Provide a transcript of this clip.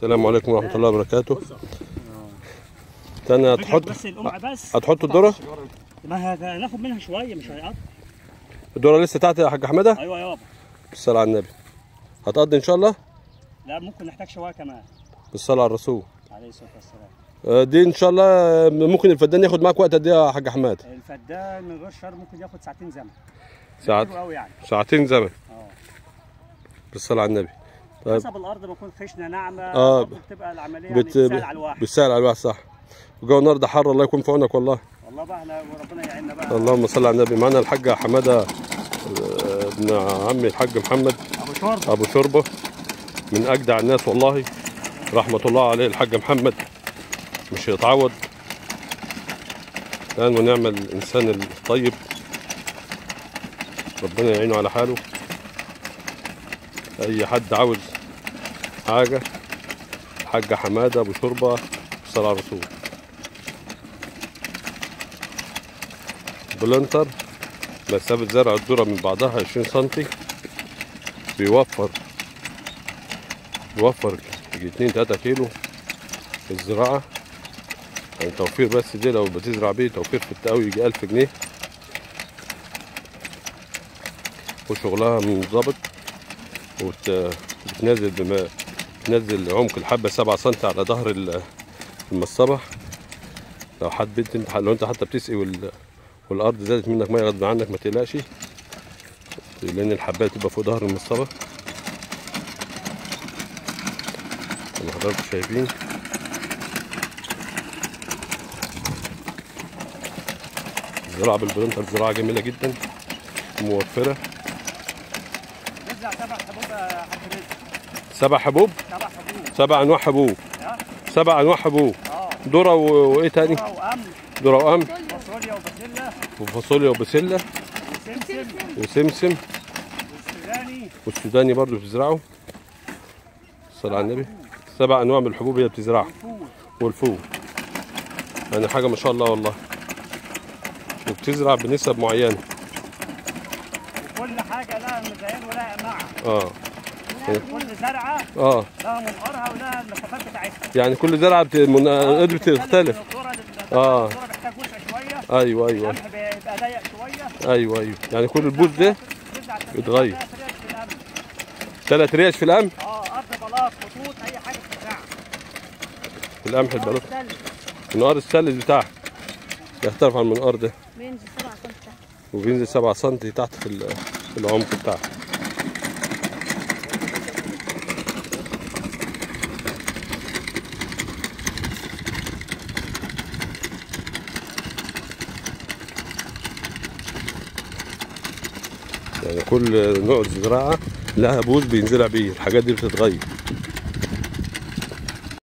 السلام عليكم ورحمة الله وبركاته. تاني هتحط بس القمع بس هتحط الذره ما هناخد منها شوية مش هيقطع الذره لسه تحت يا حاج حماده أيوه يابا بالصلاة على النبي. هتقضي إن شاء الله؟ لا ممكن نحتاج شوية كمان. بالصلاة على الرسول. عليه الصلاة والسلام. آه، دي إن شاء الله ممكن الفدان ياخد معاك وقت قد إيه يا حاج حماد الفدان من غير شر ممكن ياخد ساعتين زمن. ساعات يعني. ساعتين زمن. آه. بالصلاة على النبي. طيب. حسب الأرض ما تكون خشنة ناعمة. برضه بتبقى العملية بت... يعني بتسهل على الواحد. بتسهل على الواحد صح. وجو النهار ده حر الله يكون في عونك والله. والله بقى إحنا وربنا يعيننا بقى. اللهم صل على النبي. معانا الحاج حمادة آه، ابن عمي الحاج محمد. أبو شرب أبو شربة. من أجدع الناس والله. رحمة الله عليه الحاج محمد. مش يتعوض. كان ونعم الإنسان الطيب. ربنا يعينه على حاله. أي حد عاوز حاجة الحاج حمادة أبو شربه صلى الرسول بلنتر مسافة زرع الذرة من بعضها 20 سنتي. بيوفر بيوفر يجي 2 3 كيلو في الزراعة. يعني توفير بس دي لو بتزرع بيه توفير في التقوي يجي 1000 جنيه. وشغلها منضبط وبتنزل بما بتنزل عمق الحبة 7 سم على ظهر ال- المصبة لو حبيت انت لو انت حتى بتسقي وال... والأرض زادت منك مية غصب عنك ما تقلقش لأن الحبايه تبقى فوق ظهر المصطبة. زي ما حضراتكم شايفين. الزراعة بالبلنتر زراعة جميلة جدا نزرع سبع حبوب يا حاج رزق سبع حبوب؟ سبع حبوب. سبع أنواع حبوب؟ سبع أنواع حبوب. آه. ذرة و- وإيه تاني؟ ذرة وقمح ذرة وقمح فاصوليا وبسله وفاصوليا وبسلة وسمسم. وسمسم والسوداني. والسوداني برضو بتزرعه. صلى على النبي. سبع أنواع من الحبوب هي بتزرعها والفول. والفول. يعني حاجة ما شاء الله والله. وبتزرع بنسب معينة. وكل حاجة لها مزايا ولها امعه آه. كل زرعة آه. لها منقارها ولها المسافات بتاعتها. يعني كل زرعة بت... من... آه، بتختلف لل- آه. الذرة محتاج وسع شوية. أيوه أيوه. بيبقى ضيق شوية. أيوه أيوه. يعني كل البوز ده بيتغير. ثلاث ريش في القمح آه أرض بلاط خطوط أي حاجة بتزرعها في القمح الثلج. منقار الثلج بتاعها. يختلف عن المنقار ده. وبينزل 7 سم تحت في ال- في العمق بتاعه يعني كل نوع زراعة لها بوز بينزلع بيه الحاجات دي بتتغير.